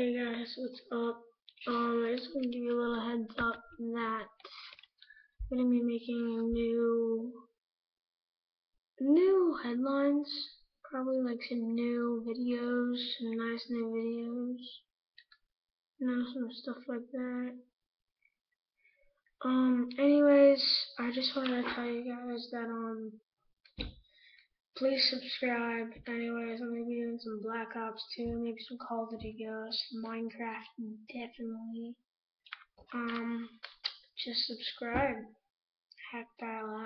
Hey guys, what's up? Um, I just want to give you a little heads up that I'm gonna be making new new headlines, probably like some new videos, some nice new videos, you know, some stuff like that. Um, anyways, I just wanted to tell you guys that um, please subscribe. Anyways, Some Black Ops 2, maybe some Call of Duty Ghosts, Minecraft, definitely. Um, just subscribe. Hack dial out.